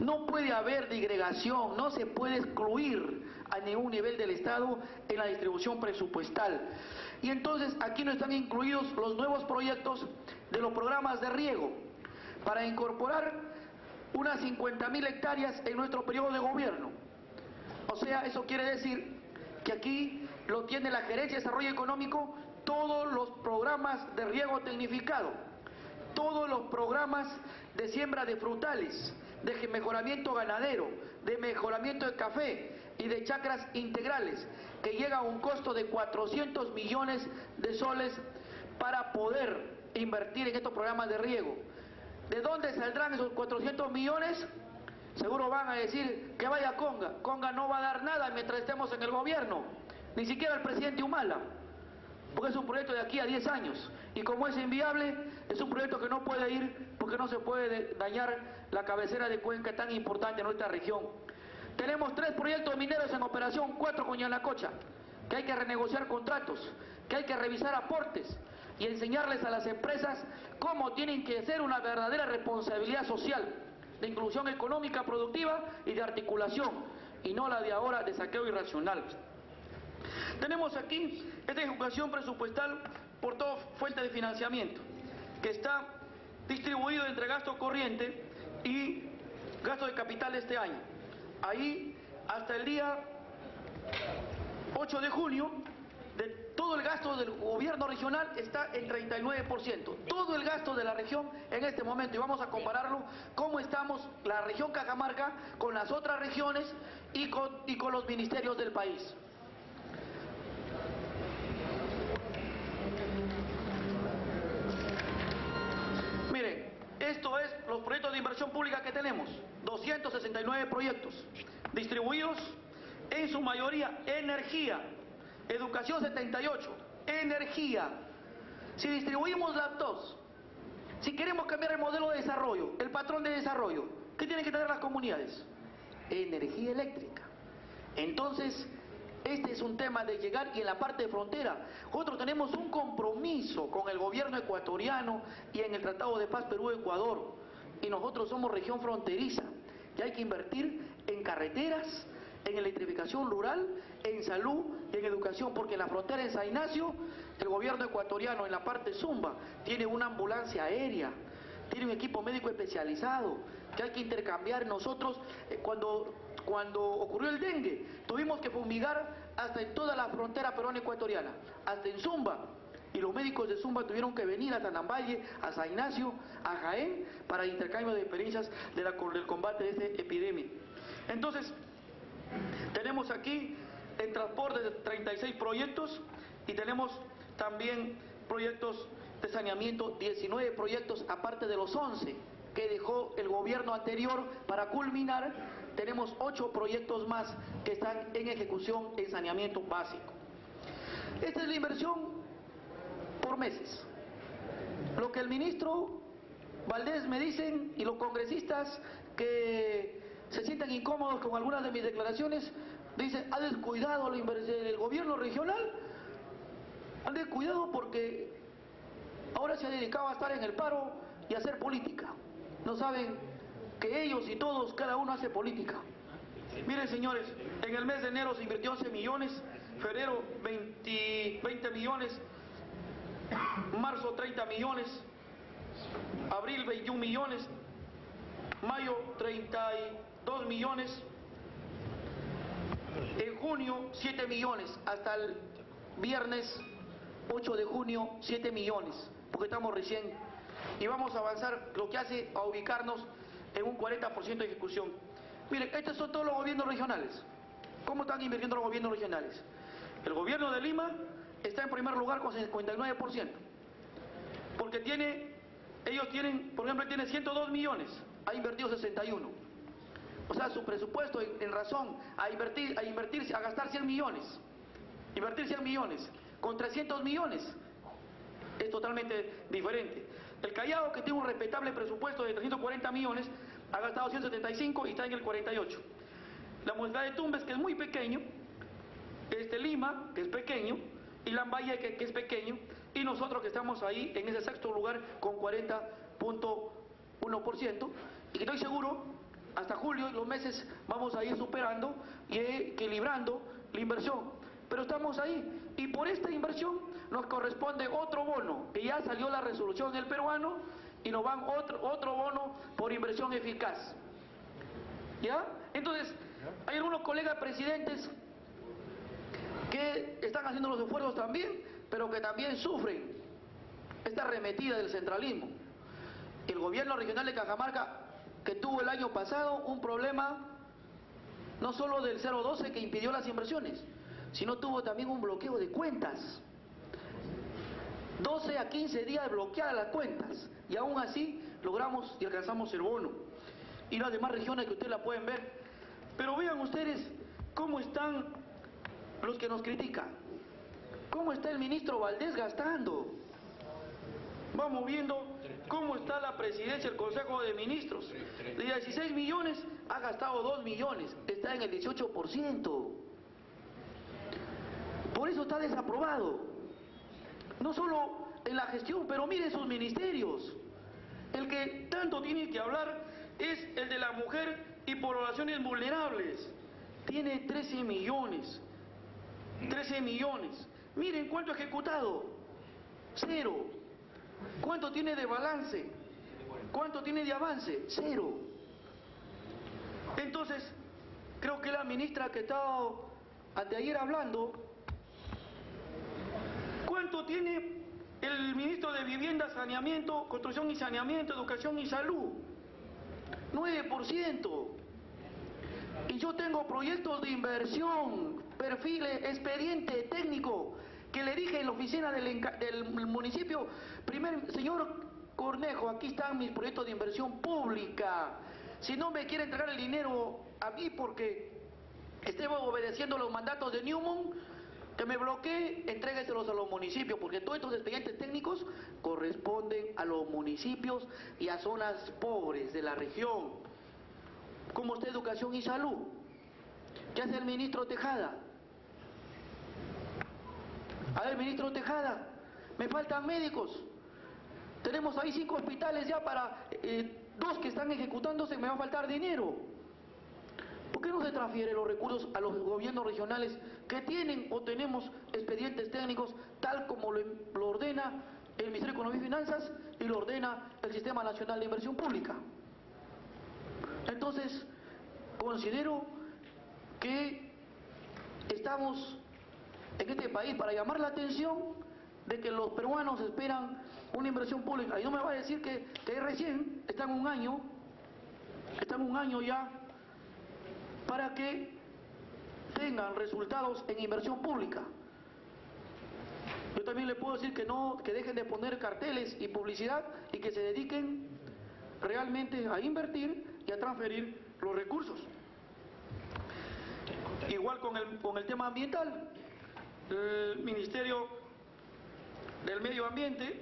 No puede haber digregación, no se puede excluir a ningún nivel del Estado en la distribución presupuestal. Y entonces aquí no están incluidos los nuevos proyectos de los programas de riego para incorporar unas 50.000 hectáreas en nuestro periodo de gobierno. O sea, eso quiere decir que aquí lo tiene la Gerencia de Desarrollo Económico todos los programas de riego tecnificado, todos los programas de siembra de frutales, de mejoramiento ganadero, de mejoramiento de café y de chacras integrales, que llega a un costo de 400 millones de soles para poder invertir en estos programas de riego. ¿De dónde saldrán esos 400 millones? Seguro van a decir que vaya Conga. Conga no va a dar nada mientras estemos en el gobierno, ni siquiera el presidente Humala, porque es un proyecto de aquí a 10 años. Y como es inviable, es un proyecto que no puede ir porque no se puede dañar la cabecera de Cuenca tan importante en nuestra región. Tenemos tres proyectos mineros en operación, cuatro con Yanacocha, que hay que renegociar contratos, que hay que revisar aportes y enseñarles a las empresas cómo tienen que ser una verdadera responsabilidad social, de inclusión económica productiva y de articulación, y no la de ahora de saqueo irracional. Tenemos aquí esta ejecución presupuestal por toda fuente de financiamiento, que está distribuido entre gasto corriente y gasto de capital este año. Ahí, hasta el día 8 de junio, de todo el gasto del gobierno regional está en 39%. Todo el gasto de la región en este momento, y vamos a compararlo cómo estamos la región Cajamarca con las otras regiones y con, y con los ministerios del país. Proyectos distribuidos en su mayoría energía, educación 78, energía. Si distribuimos las dos, si queremos cambiar el modelo de desarrollo, el patrón de desarrollo, ¿qué tienen que tener las comunidades? Energía eléctrica. Entonces, este es un tema de llegar y en la parte de frontera. Nosotros tenemos un compromiso con el gobierno ecuatoriano y en el Tratado de Paz Perú-Ecuador. Y nosotros somos región fronteriza. Hay que invertir en carreteras, en electrificación rural, en salud y en educación, porque en la frontera en San Ignacio, el gobierno ecuatoriano en la parte Zumba tiene una ambulancia aérea, tiene un equipo médico especializado que hay que intercambiar. Nosotros, eh, cuando cuando ocurrió el dengue, tuvimos que fumigar hasta en toda la frontera peruana-ecuatoriana, hasta en Zumba. Y los médicos de Zumba tuvieron que venir a Tanambaye, a San Ignacio, a Jaén, para intercambio de experiencias de la, del combate de esta epidemia. Entonces, tenemos aquí en transporte de 36 proyectos y tenemos también proyectos de saneamiento, 19 proyectos aparte de los 11 que dejó el gobierno anterior para culminar, tenemos ocho proyectos más que están en ejecución en saneamiento básico. Esta es la inversión por meses. Lo que el ministro Valdés me dicen y los congresistas que se sientan incómodos con algunas de mis declaraciones, dicen, ha descuidado la inversión del gobierno regional, ha descuidado porque ahora se ha dedicado a estar en el paro y a hacer política no saben que ellos y todos, cada uno hace política. Miren señores, en el mes de enero se invirtió 11 millones, febrero 20, 20 millones, marzo 30 millones, abril 21 millones, mayo 32 millones, en junio 7 millones, hasta el viernes 8 de junio 7 millones, porque estamos recién y vamos a avanzar lo que hace a ubicarnos en un 40% de ejecución. Miren, estos son todos los gobiernos regionales. ¿Cómo están invirtiendo los gobiernos regionales? El gobierno de Lima está en primer lugar con 59%, porque tiene, ellos tienen, por ejemplo, tiene 102 millones, ha invertido 61. O sea, su presupuesto en, razón a invertir, a invertirse, a gastar 100 millones, invertir 100 millones, con 300 millones, es totalmente diferente. El Callao, que tiene un respetable presupuesto de 340 millones, ha gastado 175 y está en el 48. La municipalidad de Tumbes, que es muy pequeño, este Lima, que es pequeño, y Lambaye, que, es pequeño, y nosotros que estamos ahí en ese sexto lugar con 40.1%, y estoy seguro hasta julio, los meses, vamos a ir superando y equilibrando la inversión. Pero estamos ahí. Y por esta inversión nos corresponde otro bono, que ya salió la resolución del peruano, y nos van otro, otro bono por inversión eficaz. ¿Ya? Entonces, hay algunos colegas presidentes están haciendo los esfuerzos también, pero que también sufren esta arremetida del centralismo. El gobierno regional de Cajamarca, que tuvo el año pasado un problema no solo del 012 que impidió las inversiones, sino tuvo también un bloqueo de cuentas. 12 a 15 días bloqueadas las cuentas y aún así logramos y alcanzamos el bono. Y las demás regiones que ustedes la pueden ver. Pero vean ustedes cómo están los que nos critican. ¿Cómo está el ministro Valdés gastando? Vamos viendo cómo está la presidencia del Consejo de Ministros. De 16 millones ha gastado 2 millones, está en el 18%. Por eso está desaprobado. No solo en la gestión, pero miren sus ministerios. El que tanto tiene que hablar es el de la mujer y poblaciones vulnerables. Tiene 13 millones. 13 millones. Miren cuánto ha ejecutado. Cero. ¿Cuánto tiene de balance? ¿Cuánto tiene de avance? Cero. Entonces, creo que la ministra que estaba ayer hablando, ¿cuánto tiene el ministro de Vivienda, Saneamiento, Construcción y Saneamiento, Educación y Salud? 9%. Y yo tengo proyectos de inversión, perfiles, expediente técnico, que le dije en la oficina del, del municipio, primer, señor Cornejo, aquí están mis proyectos de inversión pública. Si no me quiere entregar el dinero a mí porque esté obedeciendo los mandatos de Newman, que me bloquee, entrégueselos a los municipios, porque todos estos expedientes técnicos corresponden a los municipios y a zonas pobres de la región. ¿Cómo está educación y salud? ¿Qué hace el ministro Tejada? A ver, ministro Tejada, me faltan médicos. Tenemos ahí cinco hospitales ya para eh, dos que están ejecutándose, me va a faltar dinero. ¿Por qué no se transfiere los recursos a los gobiernos regionales que tienen o tenemos expedientes técnicos tal como lo, lo ordena el Ministerio de Economía y Finanzas y lo ordena el Sistema Nacional de Inversión Pública? Entonces, considero que estamos en este país para llamar la atención de que los peruanos esperan una inversión pública. Y no me va a decir que, que recién, están un año, están un año ya, para que tengan resultados en inversión pública. Yo también le puedo decir que no, que dejen de poner carteles y publicidad y que se dediquen realmente a invertir y a transferir los recursos. Igual con el, con el tema ambiental el Ministerio del Medio Ambiente,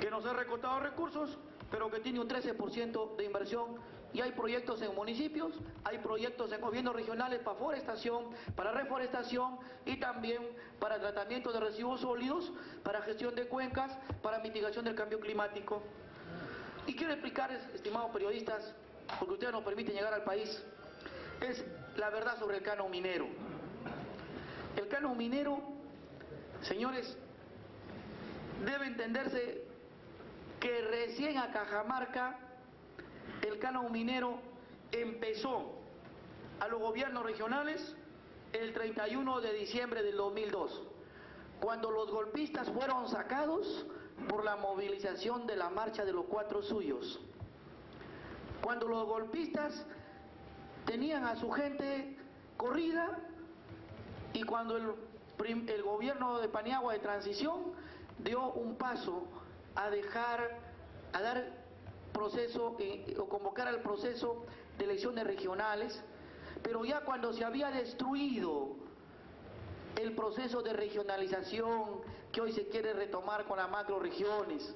que nos ha recortado recursos, pero que tiene un 13% de inversión y hay proyectos en municipios, hay proyectos en gobiernos regionales para forestación, para reforestación y también para tratamiento de residuos sólidos, para gestión de cuencas, para mitigación del cambio climático. Y quiero explicar, estimados periodistas, porque ustedes nos permiten llegar al país, es la verdad sobre el canon minero. El canon minero, señores, debe entenderse que recién a Cajamarca el canon minero empezó a los gobiernos regionales el 31 de diciembre del 2002, cuando los golpistas fueron sacados por la movilización de la marcha de los cuatro suyos. Cuando los golpistas tenían a su gente corrida y cuando el, el gobierno de Paniagua de transición dio un paso a dejar, a dar proceso eh, o convocar al proceso de elecciones regionales, pero ya cuando se había destruido el proceso de regionalización que hoy se quiere retomar con las macroregiones,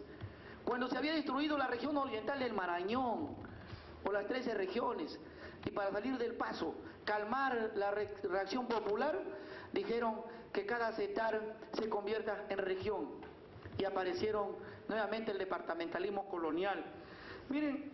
cuando se había destruido la región oriental del Marañón o las 13 regiones, y para salir del paso, calmar la reacción popular, dijeron que cada CETAR se convierta en región y aparecieron nuevamente el departamentalismo colonial. Miren,